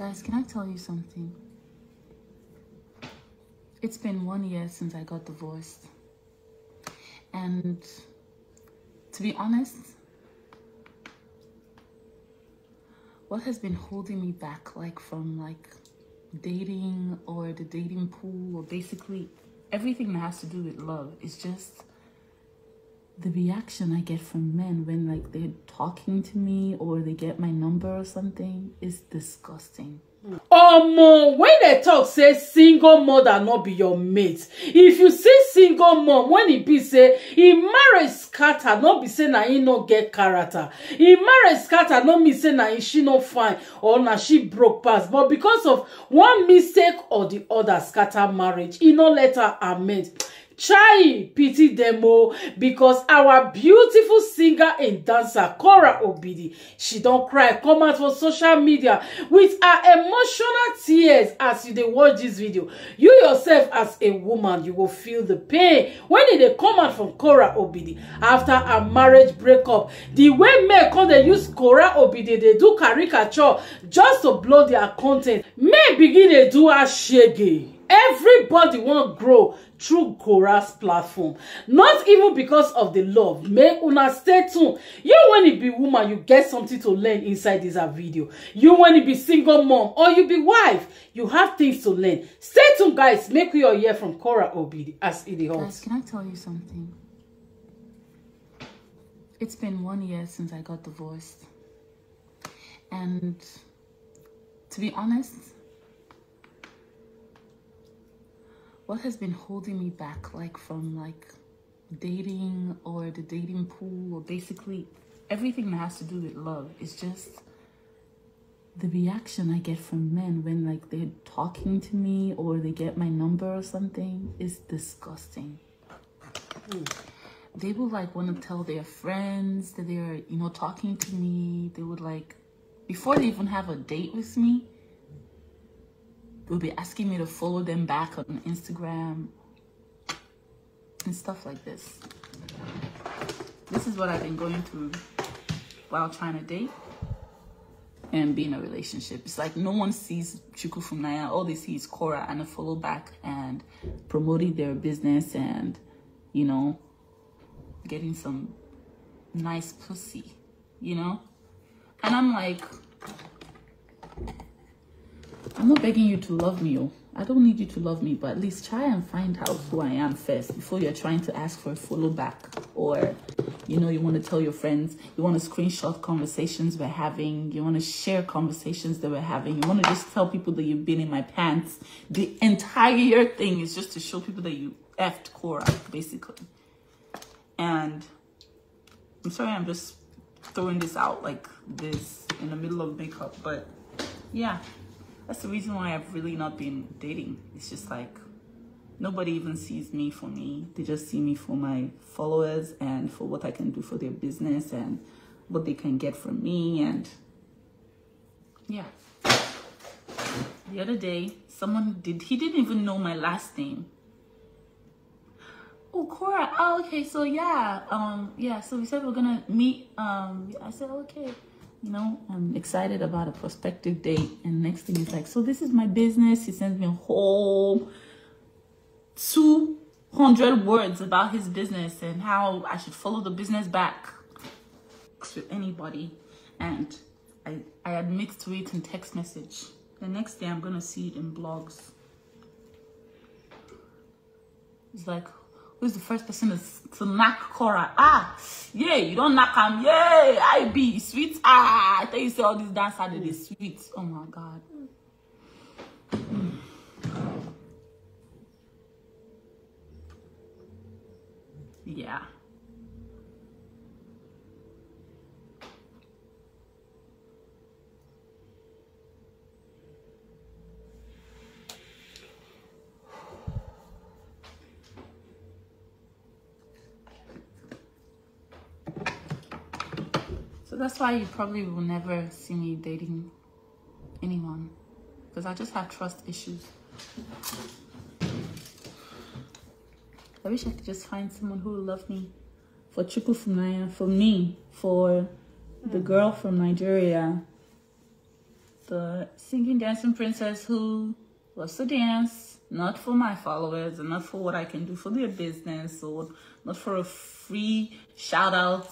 Guys, can I tell you something? It's been one year since I got divorced. And to be honest, what has been holding me back, like from like dating or the dating pool or basically everything that has to do with love is just the reaction I get from men when like they're talking to me or they get my number or something is disgusting. omo when dem talk say single mother no be your mate. If you see single mom when e be say e marriage scatter no be say na im no get character. E marriage scatter no mean say na she no fine or na she broke pass. But because of one mistake or the other scatter marriage. E no let her amend chai pity dem o because our beautiful singer and dancer Cora Obidi she don cry come out for social media with her emotional tears as you dey watch this video. You yourself as a woman you go feel the pain when e dey come out from Cora Obidi. After her marriage breakup the way men come dey use Cora Obidi dey do caricature just to blow their content men begin dey do her shege everybody wan grow through Cora's platform not even because of the love make una stay tuned you when you be woman you get something to learn inside this video you when you be single mom or you be wife you have things to learn stay tuned guys make all hear from Cora Obidi as e hot. Guys, can I tell you something? It's been one year since I got divorced. And to be honest, what has been holding me back, like from like dating or the dating pool or basically everything that has to do with love is just the reaction I get from men when like they're talking to me or they get my number or something is disgusting. They would like want to tell their friends that they're, you know, talking to me. They would like, before they even have a date with me, would be asking me to follow them back on Instagram and stuff like this. This is what I've been going through while trying to date and be in a relationship. It's like no one sees Chuku from Naya. All they see is Korra and a follow back and promoting their business and, you know, getting some nice pussy, you know? And I'm like, I'm not begging you to love me, oh. I don't need you to love me, but at least try and find out who I am first before you're trying to ask for a follow back or you know you want to tell your friends, you want to screenshot conversations we're having, you want to share conversations that we're having, you want to just tell people that you've been in my pants. The entire thing is just to show people that you effed Korra, basically. And I'm sorry I'm just throwing this out like this in the middle of makeup, but yeah that's the reason why I've really not been dating. It's just like nobody even sees me for me. They just see me for my followers and for what I can do for their business and what they can get from me. And yeah. The other day, someone did, he didn't even know my last name. Oh, Korra. Oh, okay. So yeah, um, yeah. So we said we're gonna meet. Um, I said okay you know, I'm excited about a prospective date. And next thing is like, so this is my business. He sends me a whole 200 words about his business and how I should follow the business back with anybody. And I, I admit to it in text message. The next day I'm going to see it in blogs. It's like, who's the first person to, to knock Korra? Ah, yeah, you don't knock him. Yeah, I be sweet. Ah, I tell you, say all these dance are the sweet. Oh my God. Mm. Yeah. That's why you probably will never see me dating anyone. Because I just have trust issues. I wish I could just find someone who will love me for Chuku from Naya, for me, for the hmm. girl from Nigeria, the singing dancing princess who loves to dance, not for my followers and not for what I can do for their business or not for a free shout out,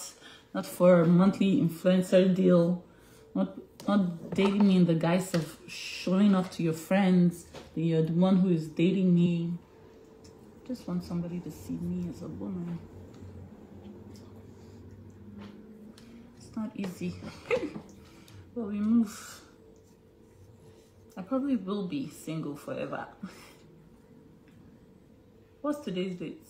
not for a monthly influencer deal, not not dating me in the guise of showing off to your friends that you're the one who is dating me. Just want somebody to see me as a woman. It's not easy. but we move. I probably will be single forever. What's today's date?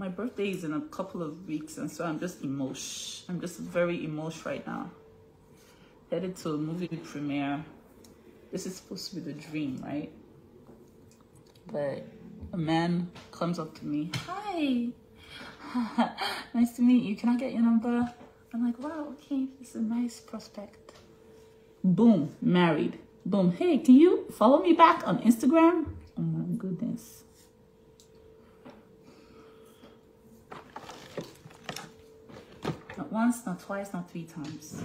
My birthday is in a couple of weeks, and so I'm just emotion. I'm just very emotional right now. Headed to a movie premiere. This is supposed to be the dream, right? But a man comes up to me. Hi. nice to meet you. Can I get your number? I'm like, wow, okay, this is a nice prospect. Boom, married. Boom. Hey, can you follow me back on Instagram? Oh my goodness. Not once, not twice, not three times.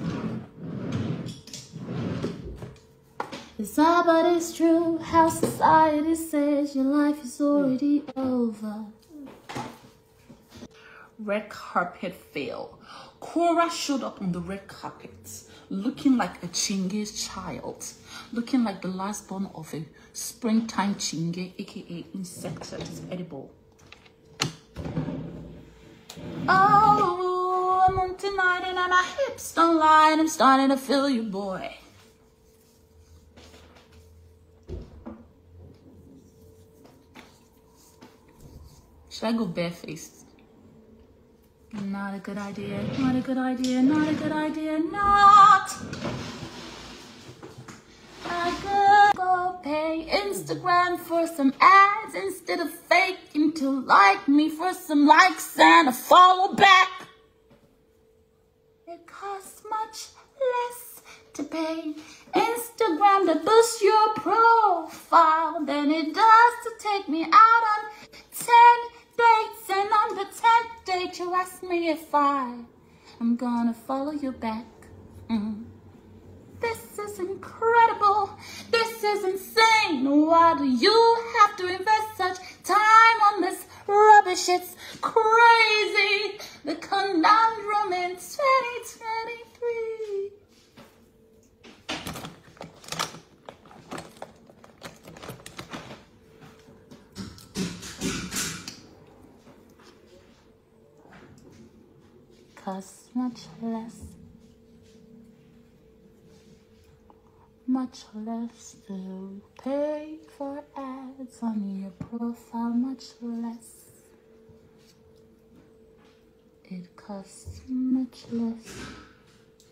It's sad, but it's true how society says your life is already over. Red carpet fail. Korra showed up on the red carpet looking like a Chinge's child, looking like the last born of a springtime Chinge, aka insect that is edible. Oh, I'm tonight and my hips don't lie and I'm starting to feel you, boy. Should I go barefaced? Not a good idea, not a good idea, not a good idea, not a good go pay Instagram for some ads instead of faking to like me for some likes and a follow back. It costs much less to pay Instagram to boost your profile than it does to take me out on 10 dates and on the 10th date you ask me if I am gonna follow you back. Mm. This is incredible. This is insane. Why do you have to invest such time on this rubbish? It's crazy. The conundrum in 2023. Costs much less much less to pay for ads on your profile, much less. It costs much less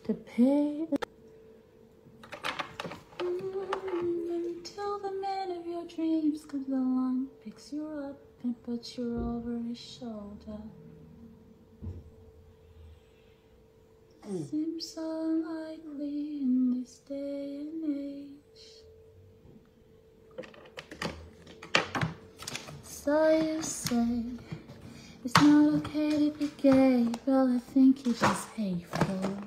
to pay. Mm, Until the man of your dreams comes along, picks you up and puts you over his shoulder. Seems so unlikely in this day and age. So you say it's not okay to be gay, well I think you're just hateful.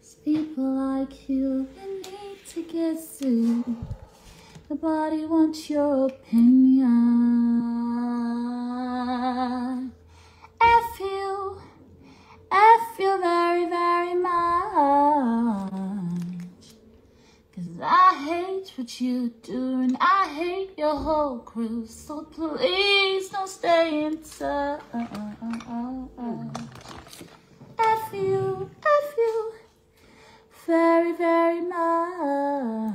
It's people like you that need to get sued. Nobody wants your opinion. What you do and I hate your whole crew. So please don't stay in touch. F you, F you very, very much.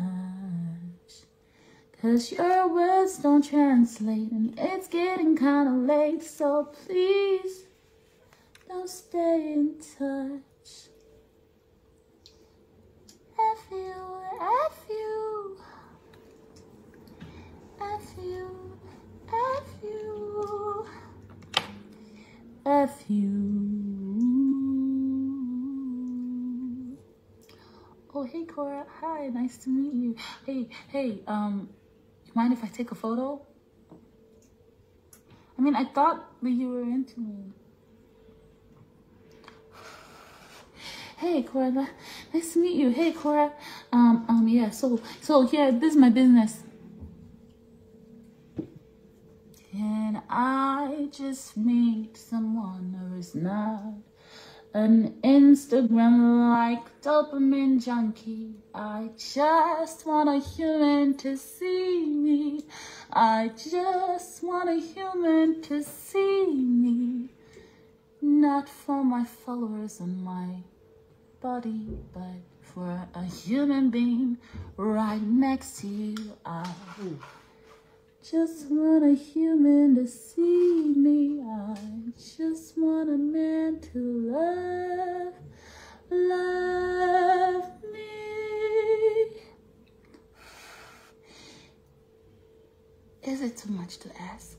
Cause your words don't translate and it's getting kinda late. So please don't stay in touch. F you, F you, F you, F you, F you. Oh, hey Korra. Hi, nice to meet you. Hey, hey, um, you mind if I take a photo? I mean, I thought that you were into me. hey Korra, nice to meet you. Hey Korra, um, um, yeah. So, so yeah, this is my business. I just meet someone who is not an Instagram like dopamine junkie? I just want a human to see me. I just want a human to see me. Not for my followers and my body, but for a human being right next to you. I just want a human to see me. I just want a man to love, love me. Is it too much to ask?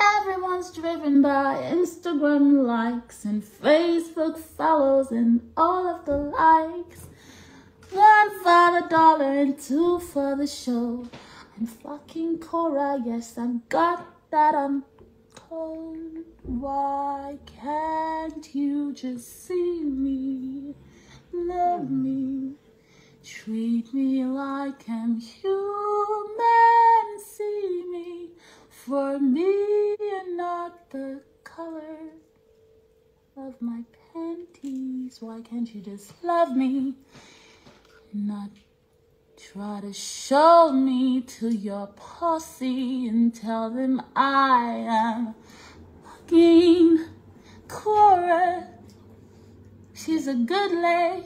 Everyone's driven by Instagram likes and Facebook follows and all of the likes. One for the dollar and two for the show. I'm fucking Korra, yes, I've got that I'm cold. Why can't you just see me, love me, treat me like I'm human, see me for me and not the color of my panties. Why can't you just love me? Not try to show me to your posse and tell them I am fucking Korra. She's a good lay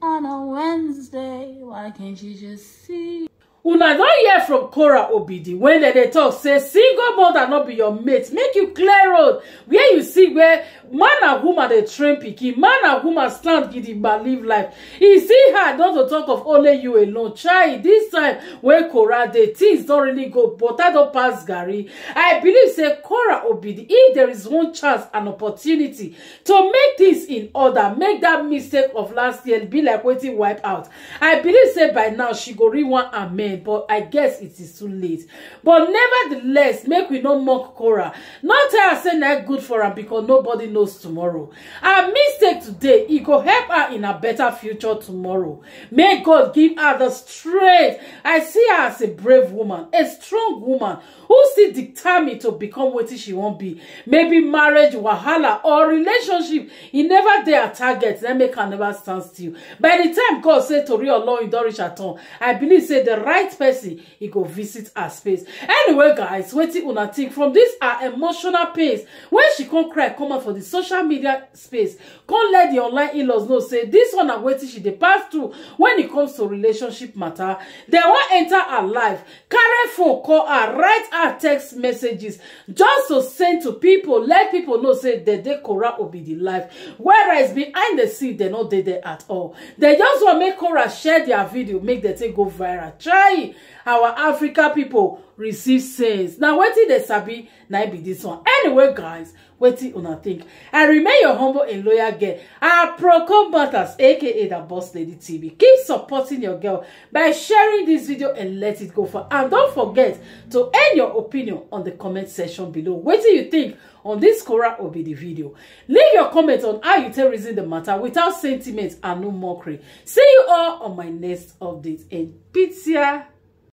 on a Wednesday. Why can't you just see? una don hear from Korra obidi when dem dey tok say single mother no be your mate make you clear road where you see where man and woman dey train pikin. Man and woman stand gidigba live life. E still hard not to talk of only you alone. Chai this time wey Cora dey things don really go butter don pass garri i believe say Cora obidi if there is one chance and opportunity to make things in order make that mistake of last year be like wetin wipe out. I believe say by now she go read one amen but I guess it is too late. But nevertheless, make we no mock Cora. Not tell her say na good for her because nobody knows tomorrow. Her mistake today, e go help her in a better future tomorrow. May God give her the strength. I see her as a brave woman, a strong woman who still determined to become wetin she wan be. Maybe marriage, wahala, or relationship, e never dey her target, na make her never stand still. By the time God say Tori Olohun don reach her turn, I believe say the right person e go visit her space. Anyway, guys, wetin una think from this her emotional pace when she come cry come out for the social media space, come let the online in-laws know say this one na wetin she dey pass through when e comes to relationship matter. Dem wan enter her life, carry phone call her, write her text messages just to send to people, let people know say dem dey Cora Obidi life. Whereas behind the scene, dem no dey there at all. Dem just wan make Cora share their video, make dem take go viral. Try our Africa people receive sense. Na wetin dey sabi na im be this one. Anyway, guys, wetin una think? I remain your humble and loyal girl, Aproko Matters, aka the Boss Lady TV. Keep supporting your girl by sharing this video and let it go for. And don't forget to end your opinion on the comment section below. Wetin you think on this Cora Obidi video? Leave your comment on how you take reason the matter without sentiment and no mockery. See you all on my next update. And pizza.